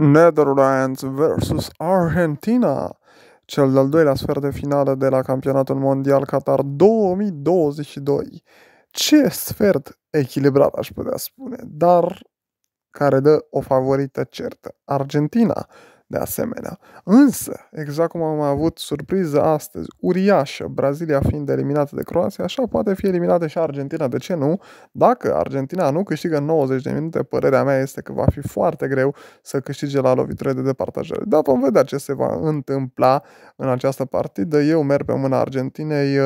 Netherlands vs Argentina, cel de-al doilea sfert de finală de la Campionatul Mondial Qatar 2022. Ce sfert echilibrat aș putea spune, dar care dă o favorită certă. Argentina, de asemenea. Însă, exact cum am avut surpriză astăzi, uriașă, Brazilia fiind eliminată de Croația, așa poate fi eliminată și Argentina. De ce nu? Dacă Argentina nu câștigă 90 de minute, părerea mea este că va fi foarte greu să câștige la lovitură de departajare. Dar vom vedea ce se va întâmpla în această partidă. Eu merg pe mâna Argentinei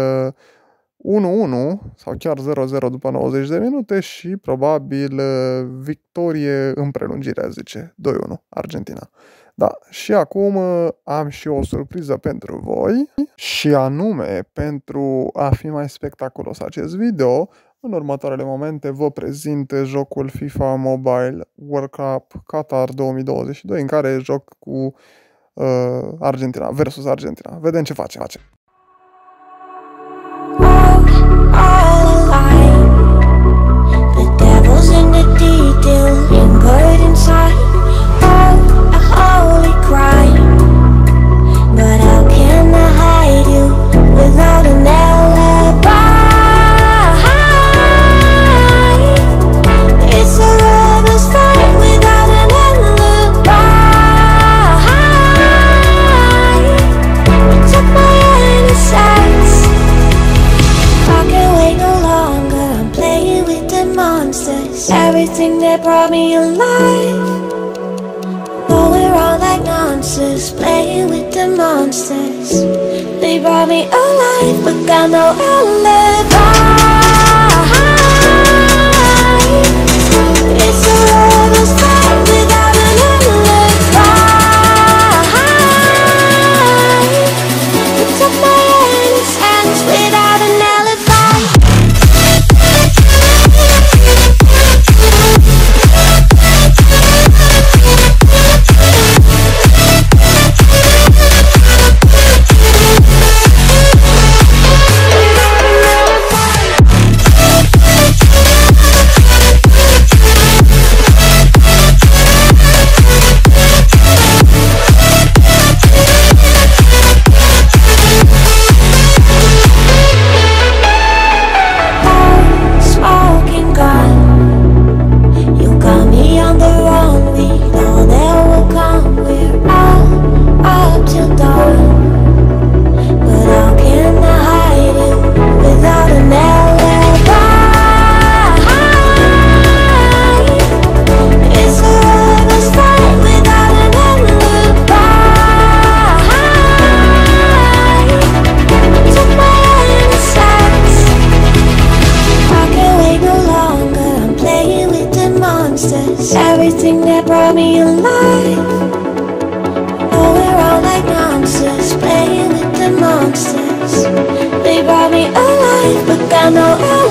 1-1 uh, sau chiar 0-0 după 90 de minute și probabil uh, victorie în prelungire, zice 2-1 Argentina. Da, și acum uh, am și o surpriză pentru voi și anume pentru a fi mai spectaculos acest video, în următoarele momente vă prezint jocul FIFA Mobile World Cup Qatar 2022 în care joc cu uh, Argentina versus Argentina. Vedem ce face. face. Brought me alive. Though we're all like monsters, playing with the monsters. They brought me alive, but got no alibi Everything that brought me alive. Oh, we're all like monsters Playing with the monsters. They brought me alive But got no alibi